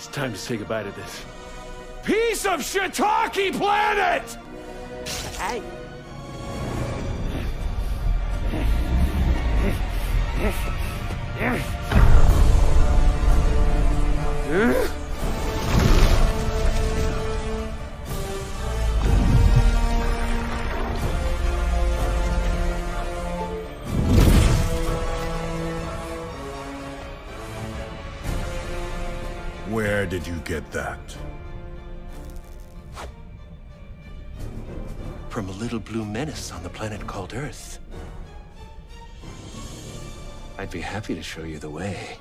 It's time to say goodbye to this piece of shiitake planet! Hey. Where did you get that? From a little blue menace on the planet called Earth. I'd be happy to show you the way.